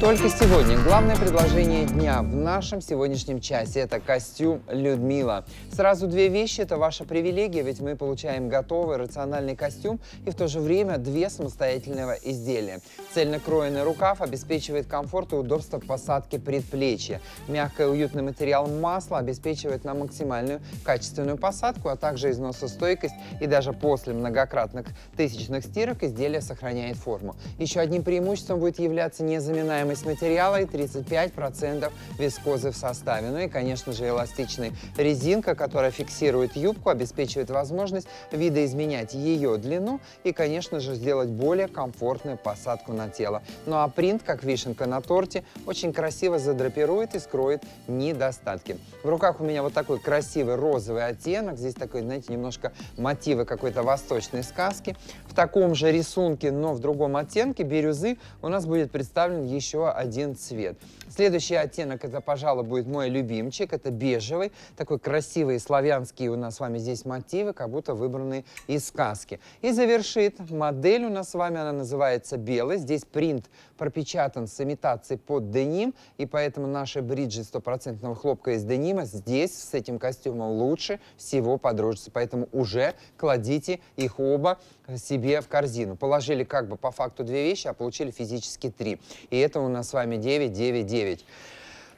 Только сегодня главное предложение дня в нашем сегодняшнем часе – это костюм Людмила. Сразу две вещи – это ваша привилегия, ведь мы получаем готовый рациональный костюм и в то же время две самостоятельного изделия. Цельно кроенный рукав обеспечивает комфорт и удобство посадки предплечья. Мягкий уютный материал масла обеспечивает нам максимальную качественную посадку, а также износостойкость и даже после многократных тысячных стирок изделие сохраняет форму. Еще одним преимуществом будет являться незаминаемый Себестоимость материала и 35% вискозы в составе. Ну и, конечно же, эластичная резинка, которая фиксирует юбку, обеспечивает возможность видоизменять ее длину и, конечно же, сделать более комфортную посадку на тело. Ну а принт, как вишенка на торте, очень красиво задрапирует и скроет недостатки. В руках у меня вот такой красивый розовый оттенок. Здесь такой, знаете, немножко мотивы какой-то восточной сказки. В таком же рисунке, но в другом оттенке бирюзы у нас будет представлен еще еще один цвет. Следующий оттенок, это, пожалуй, будет мой любимчик. Это бежевый, такой красивый славянский у нас с вами здесь мотивы, как будто выбранные из сказки. И завершит модель у нас с вами, она называется белый. Здесь принт пропечатан с имитацией под деним, и поэтому наши бриджи стопроцентного хлопка из денима здесь с этим костюмом лучше всего подружатся. Поэтому уже кладите их оба себе в корзину. Положили как бы по факту две вещи, а получили физически три. И это у нас с вами 9, 9, 9.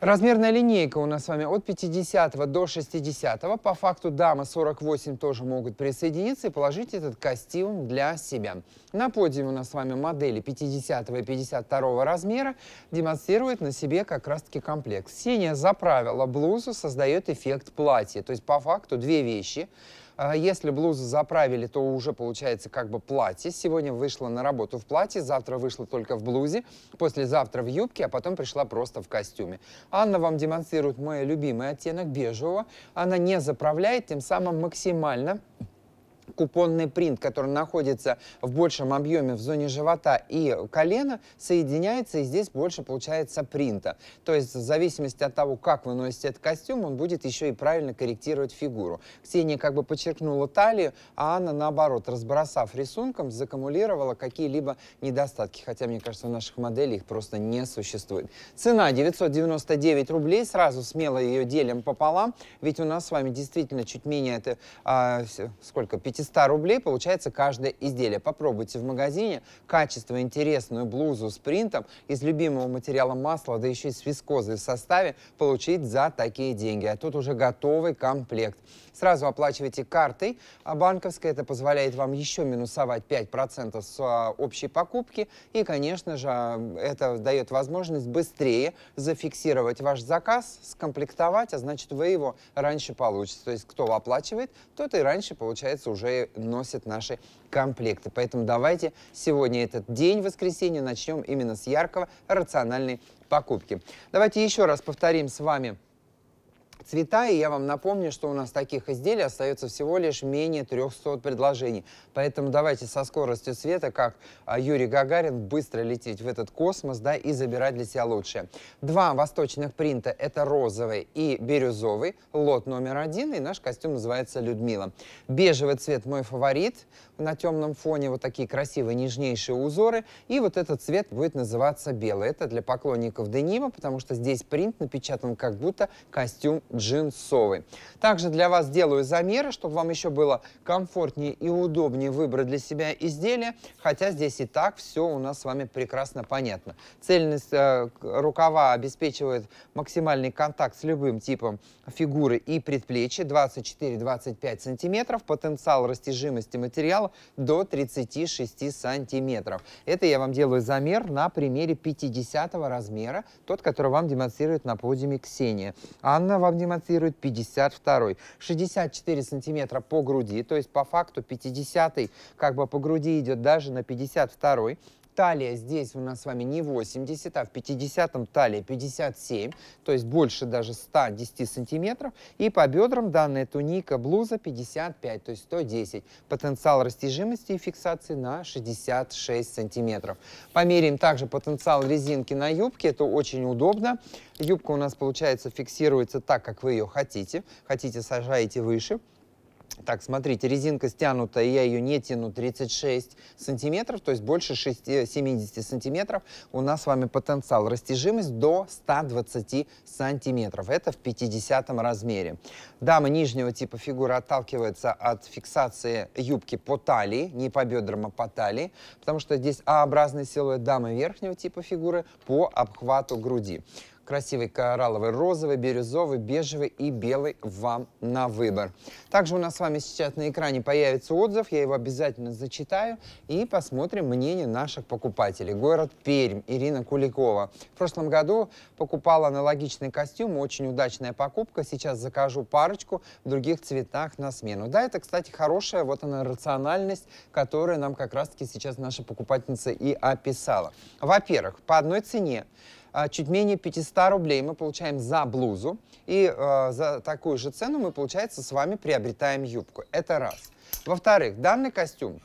Размерная линейка у нас с вами от 50 до 60. По факту дамы 48 тоже могут присоединиться и положить этот костюм для себя. На подиуме у нас с вами модели 50 и 52 размера демонстрирует на себе как раз-таки комплект. Синяя заправила блузу, создает эффект платья. То есть по факту две вещи – если блузу заправили, то уже получается как бы платье. Сегодня вышла на работу в платье, завтра вышла только в блузе, послезавтра в юбке, а потом пришла просто в костюме. Анна вам демонстрирует мой любимый оттенок бежевого. Она не заправляет, тем самым максимально купонный принт, который находится в большем объеме в зоне живота и колена, соединяется, и здесь больше получается принта. То есть в зависимости от того, как вы носите этот костюм, он будет еще и правильно корректировать фигуру. Ксения как бы подчеркнула талию, а Анна, наоборот, разбросав рисунком, закумулировала какие-либо недостатки. Хотя, мне кажется, у наших моделей их просто не существует. Цена 999 рублей. Сразу смело ее делим пополам, ведь у нас с вами действительно чуть менее, это а, сколько, 500 500 рублей получается каждое изделие. Попробуйте в магазине качество, интересную блузу с принтом из любимого материала масла, да еще и с вискозой в составе, получить за такие деньги. А тут уже готовый комплект. Сразу оплачивайте картой а банковской. Это позволяет вам еще минусовать 5% с а, общей покупки. И, конечно же, это дает возможность быстрее зафиксировать ваш заказ, скомплектовать, а значит, вы его раньше получите. То есть, кто оплачивает, тот и раньше, получается, уже носит наши комплекты. Поэтому давайте сегодня этот день, воскресенье, начнем именно с яркого, рациональной покупки. Давайте еще раз повторим с вами цвета, и я вам напомню, что у нас таких изделий остается всего лишь менее 300 предложений. Поэтому давайте со скоростью света, как а, Юрий Гагарин, быстро лететь в этот космос да, и забирать для себя лучшее. Два восточных принта – это розовый и бирюзовый, лот номер один, и наш костюм называется «Людмила». Бежевый цвет мой фаворит, на темном фоне вот такие красивые нежнейшие узоры, и вот этот цвет будет называться белый. Это для поклонников денима, потому что здесь принт напечатан как будто костюм джинсовый. Также для вас делаю замеры, чтобы вам еще было комфортнее и удобнее выбрать для себя изделие, хотя здесь и так все у нас с вами прекрасно понятно. Цельность э, рукава обеспечивает максимальный контакт с любым типом фигуры и предплечья 24-25 сантиметров, потенциал растяжимости материала до 36 сантиметров. Это я вам делаю замер на примере 50 размера, тот, который вам демонстрирует на подиуме Ксения. Анна вам демонстрирует 52 64 сантиметра по груди, то есть по факту 50 как бы по груди идет даже на 52 -й. Талия здесь у нас с вами не 80, а в 50-м талия 57, то есть больше даже 110 сантиметров. И по бедрам данная туника, блуза 55, то есть 110. Потенциал растяжимости и фиксации на 66 сантиметров. Померяем также потенциал резинки на юбке, это очень удобно. Юбка у нас, получается, фиксируется так, как вы ее хотите. Хотите, сажаете выше Так, смотрите, резинка стянутая, я ее не тяну 36 сантиметров, то есть больше 6, 70 э, сантиметров. У нас с вами потенциал. Растяжимость до 120 сантиметров. Это в 50 размере. Дама нижнего типа фигуры отталкивается от фиксации юбки по талии, не по бедрам, а по талии, потому что здесь А-образный силуэт дамы верхнего типа фигуры по обхвату груди красивый коралловый, розовый, бирюзовый, бежевый и белый вам на выбор. Также у нас с вами сейчас на экране появится отзыв, я его обязательно зачитаю и посмотрим мнение наших покупателей. Город Пермь, Ирина Куликова. В прошлом году покупала аналогичный костюм, очень удачная покупка. Сейчас закажу парочку в других цветах на смену. Да, это, кстати, хорошая вот она рациональность, которую нам как раз-таки сейчас наша покупательница и описала. Во-первых, по одной цене чуть менее 500 рублей мы получаем за блузу, и э, за такую же цену мы, получается, с вами приобретаем юбку. Это раз. Во-вторых, данный костюм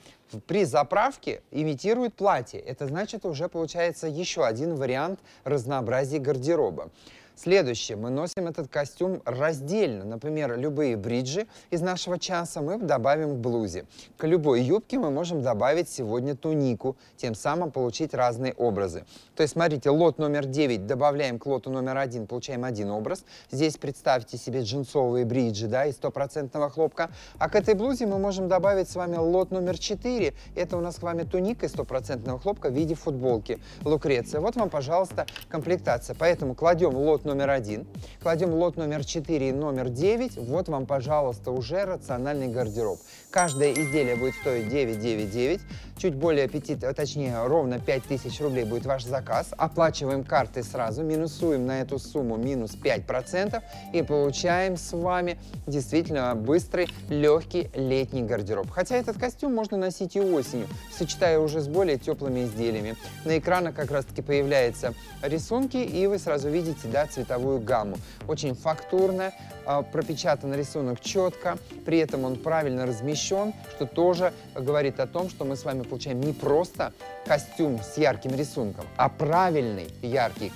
при заправке имитирует платье. Это значит, уже получается еще один вариант разнообразия гардероба. Следующее. Мы носим этот костюм раздельно. Например, любые бриджи из нашего часа мы добавим к блузе. К любой юбке мы можем добавить сегодня тунику, тем самым получить разные образы. То есть, смотрите, лот номер 9 добавляем к лоту номер 1, получаем один образ. Здесь представьте себе джинсовые бриджи да, из стопроцентного хлопка. А к этой блузе мы можем добавить с вами лот номер 4. Это у нас с вами туника из стопроцентного хлопка в виде футболки. Лукреция. Вот вам, пожалуйста, комплектация. Поэтому кладем лот номер один, кладем лот номер 4 и номер 9. Вот вам, пожалуйста, уже рациональный гардероб. Каждое изделие будет стоить 999. Чуть более 5, точнее, ровно 5000 рублей будет ваш заказ. Оплачиваем картой сразу, минусуем на эту сумму минус 5% и получаем с вами действительно быстрый, легкий летний гардероб. Хотя этот костюм можно носить и осенью, сочетая уже с более теплыми изделиями. На экранах как раз таки появляются рисунки, и вы сразу видите, да, цветовую гамму. Очень фактурно, а, пропечатан рисунок четко, при этом он правильно размещен, что тоже говорит о том, что мы с вами получаем не просто костюм с ярким рисунком, а правильный яркий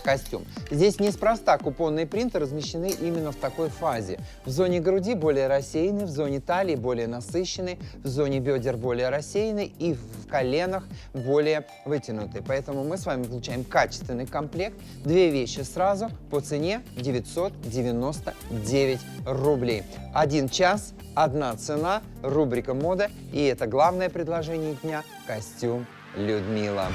костюм. Здесь неспроста купонные принты размещены именно в такой фазе. В зоне груди более рассеянный, в зоне талии более насыщенный, в зоне бедер более рассеянный и в коленах более вытянутый. Поэтому мы с вами получаем качественный комплект. Две вещи сразу по цене 999 рублей. Один час, одна цена, рубрика мода и это главное предложение дня – костюм Людмила.